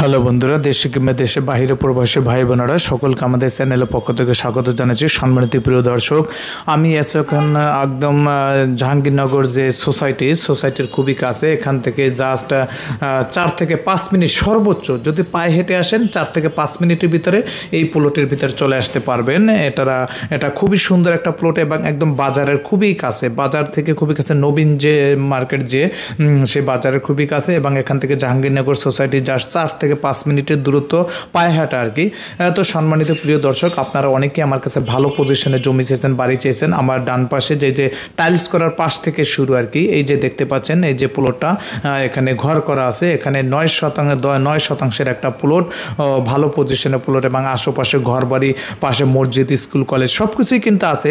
Hello বন্ধুরা, দেশে কিংবা দেশে বাহিরে প্রবাসী ভাই বোনেরা, সকলকে আমাদের চ্যানেলের পক্ষ থেকে স্বাগত জানাচ্ছি সম্মানিত প্রিয় দর্শক। আমি এখন একদম জাহাঙ্গীরনগর যে সোসাইটি, সোসাইটির খুবই কাছে, এখান থেকে জাস্ট চার থেকে পাঁচ মিনিট সর্বোচ্চ, যদি পায়ে হেঁটে আসেন, চার থেকে পাঁচ মিনিটের ভিতরে এই প্লটের ভিতরে চলে আসতে পারবেন। এটা এটা খুবই সুন্দর একটা প্লট এবং একদম বাজারের খুবই কাছে, বাজার থেকে খুবই কাছে নবীন যে মার্কেট যে সেই বাজারের খুবই কাছে এবং এখান থেকে জাহাঙ্গীরনগর সোসাইটি জাস্ট চার পাঁচ মিনিটের দূরত্ব পায়ে হাঁটা আর কি। তো সম্মানিত প্রিয় দর্শক, আপনারা অনেকেই আমার কাছে ভালো পজিশনে জমি চেয়েছেন বাড়ি চেয়েছেন আমার ডান পাশে যে যে টাইলস করার পাশ থেকে শুরু আর কি, এই যে দেখতে পাচ্ছেন, এই যে প্লটটা এখানে ঘর করা আছে। এখানে নয় শতাংশ নয় শতাংশের একটা প্লট ভালো পজিশনে প্লট এবং আশেপাশে ঘর বাড়ি পাশে মসজিদ স্কুল কলেজ সব কিছুই কিন্তু আছে।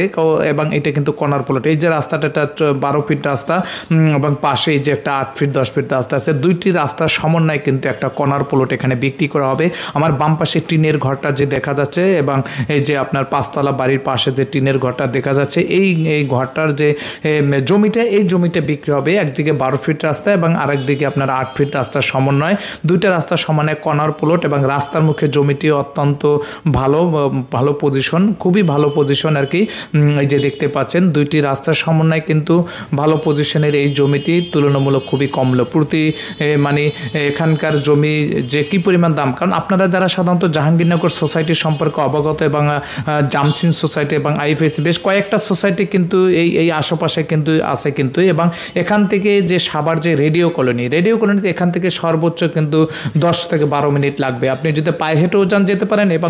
এবং এটা কিন্তু কর্নার প্লট এই যে রাস্তাটা, এটা বারো ফিট রাস্তা এবং পাশে এই যে একটা আট ফিট দশ ফিট রাস্তা আছে। দুইটি রাস্তার সমন্বয় কিন্তু একটা কর্নার প্লট এখানে বিক্রি করা হবে। আমার বাম পাশে টিনের ঘরটা যে দেখা যাচ্ছে এবং এই যে আপনার পাঁচতলা বাড়ির পাশে যে টিনের ঘরটা দেখা যাচ্ছে, এই এই ঘরটার যে জমিটা, এই জমিটা বিক্রি হবে একদিকে বারো ফিট রাস্তা এবং আরেকদিকে আপনার আট ফিট রাস্তার সমন্বয়। দুইটা রাস্তার সমানে কর্নার প্লট এবং রাস্তার মুখে জমিটি অত্যন্ত ভালো ভালো পজিশন খুবই ভালো পজিশন আর কি। এই যে দেখতে পাচ্ছেন, দুইটি রাস্তার সমন্বয় কিন্তু ভালো পজিশনের এই জমিটি তুলনামূলক খুবই কম। প্রতি মানে এখানকার জমি যে কি পরিমাণ দাম? কারণ আপনারা যারা সাধারণত জাহাঙ্গীরনগর সোসাইটি সম্পর্কে অবগত এবং জামসিন সোসাইটি এবং আইএফএসি, বেশ কয়েকটা সোসাইটি কিন্তু এই এই আশেপাশে কিন্তু আছে কিন্তু। এবং এখান থেকে যে সাবার যে রেডিও কলোনি রেডিও কলোনিতে এখান থেকে সর্বোচ্চ কিন্তু দশ থেকে বারো মিনিট লাগবে। আপনি যদি পায়ে হেঁটেও যান, যেতে পারেন এবং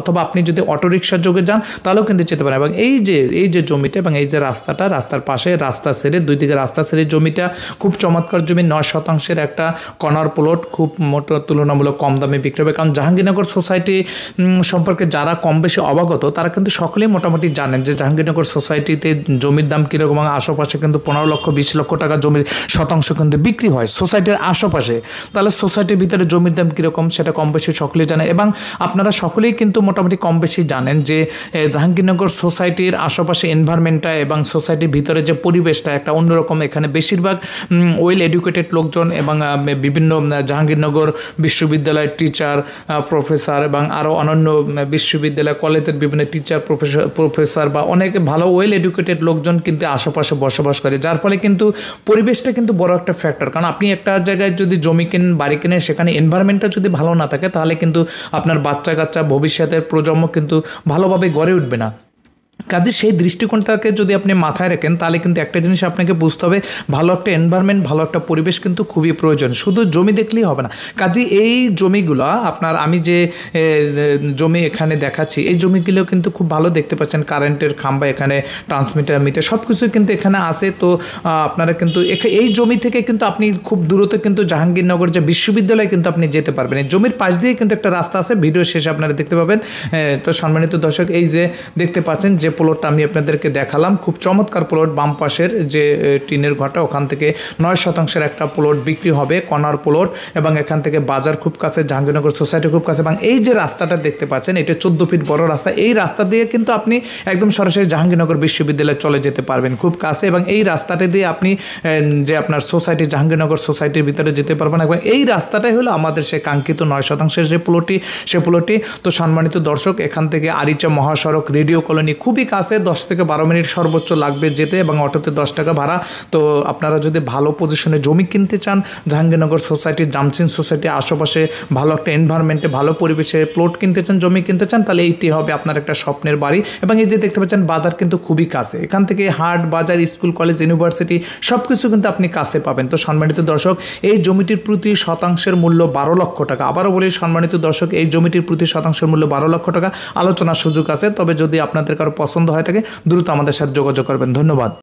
অথবা আপনি যদি অটোরিকশার যোগে যান, তাহলেও কিন্তু যেতে পারেন। এবং এই যে এই যে জমিটা এবং এই যে রাস্তাটা, রাস্তার পাশে রাস্তা সেরে দুই দিকে রাস্তা সেরে জমিটা, খুব চমৎকার জমি, নয় শতাংশের একটা কর্নার প্লট খুব মোটো তুলনামূলক কম দামে বিক্রি হবে। কারণ জাহাঙ্গীরনগর সোসাইটি সম্পর্কে যারা কম বেশি অবগত, তারা কিন্তু সকলেই মোটামুটি জানেন যে জাহাঙ্গীরনগর সোসাইটিতে জমির দাম কীরকম আশেপাশে কিন্তু পনেরো লক্ষ, বিশ লক্ষ টাকা জমির শতাংশ কিন্তু বিক্রি হয় সোসাইটির আশেপাশে। তাহলে সোসাইটির ভিতরে জমির দাম কীরকম সেটা কম বেশি সকলেই জানে এবং আপনারা সকলেই কিন্তু মোটামুটি কম বেশি জানেন যে জাহাঙ্গীরনগর সোসাইটির আশেপাশে এনভায়রনমেন্টটা এবং সোসাইটির ভিতরে যে পরিবেশটা একটা অন্যরকম। এখানে বেশিরভাগ ওয়েল এডুকেটেড লোকজন এবং বিভিন্ন জাহাঙ্গীরনগর বিশ্ববিদ্যালয়ের টিচার প্রফেসর এবং আরও অন্যান্য বিশ্ববিদ্যালয় কলেজের বিভিন্ন টিচার প্রফেসর প্রফেসর বা অনেক ভালো ওয়েল এডুকেটেড লোকজন কিন্তু আশেপাশে বসবাস করে। যার ফলে কিন্তু পরিবেশটা কিন্তু বড় একটা ফ্যাক্টর কারণ আপনি একটা জায়গায় যদি জমি কেনেন, বাড়ি কেনেন, সেখানে এনভায়রনমেন্টটা যদি ভালো না থাকে, তাহলে কিন্তু আপনার বাচ্চা কাচ্চা ভবিষ্যতের প্রজন্ম কিন্তু ভালোভাবে গড়ে উঠবে না। কাজে সেই দৃষ্টিকোণটাকে যদি আপনি মাথায় রাখেন, তাহলে কিন্তু একটা জিনিস আপনাকে বুঝতে হবে, ভালো একটা এনভায়রনমেন্ট ভালো একটা পরিবেশ কিন্তু খুবই প্রয়োজন। শুধু জমি দেখলেই হবে না। কাজে এই জমিগুলো, আপনার আমি যে জমি এখানে দেখাচ্ছি, এই জমিগুলো কিন্তু খুব ভালো দেখতে পাচ্ছেন। কারেন্টের খাম্বা এখানে ট্রান্সমিটার মিটার সব কিছু কিন্তু এখানে আসে তো আপনারা কিন্তু এই জমি থেকে কিন্তু আপনি খুব দূরত্ব কিন্তু জাহাঙ্গীরনগর যে বিশ্ববিদ্যালয়ে কিন্তু আপনি যেতে পারবেন। এই জমির পাশ দিয়ে কিন্তু একটা রাস্তা আছে। ভিডিও শেষে আপনারা দেখতে পাবেন। তো সম্মানিত দর্শক, এই যে দেখতে পাচ্ছেন যে প্লটটা আমি আপনাদেরকে দেখালাম, খুব চমৎকার প্লট বাম পাশের যে টিনের ঘরটা, ওখান থেকে নয় শতাংশের একটা প্লট বিক্রি হবে কর্নার প্লট এবং এখান থেকে বাজার খুব কাছে, জাহাঙ্গীরনগর সোসাইটি খুব কাছে, এবং এই যে রাস্তাটা দেখতে পাচ্ছেন, এটা চোদ্দ ফিট বড় রাস্তা, এই রাস্তা দিয়ে কিন্তু আপনি একদম সরাসরি জাহাঙ্গীরনগর বিশ্ববিদ্যালয়ে চলে যেতে পারবেন খুব কাছে, এবং এই রাস্তাটা দিয়ে আপনি যে আপনার সোসাইটি জাহাঙ্গীরনগর সোসাইটির ভিতরে যেতে পারবেন, এবং এই রাস্তাটাই হলো আমাদের সেই কাঙ্ক্ষিত নয় শতাংশের যে প্লটটি সে প্লটটি তো সম্মানিত দর্শক, এখান থেকে আরিচা মহাসড়ক, রেডিও কলোনি, খুবই কাছে দশ থেকে বারো মিনিট সর্বোচ্চ লাগবে যেতে এবং অটোতে দশ টাকা ভাড়া, তো আপনারা যদি ভালো পজিশনে জমি কিনতে চান, জাহাঙ্গীরনগর সোসাইটি জামসিন সোসাইটি আশেপাশে ভালো একটা এনভায়রনমেন্টে ভালো পরিবেশে প্লট কিনতে চান, জমি কিনতে চান, তাহলে এইটি হবে আপনার একটা স্বপ্নের বাড়ি। এবং এই যে দেখতে পাচ্ছেন, বাজার কিন্তু খুবই কাছে। এখান থেকে হাট, বাজার, স্কুল, কলেজ ইউনিভার্সিটি সব কিছু কিন্তু আপনি কাছে পাবেন। তো সম্মানিত দর্শক, এই জমিটির প্রতি শতাংশের মূল্য বারো লক্ষ টাকা। আবারও বলি, সম্মানিত দর্শক, এই জমিটির প্রতি শতাংশের মূল্য বারো লক্ষ টাকা। আলোচনার সুযোগ আছে, তবে যদি আপনাদের কারও পছন্দ হয়ে থাকে দ্রুত আমাদের সাথে যোগাযোগ করবেন। ধন্যবাদ।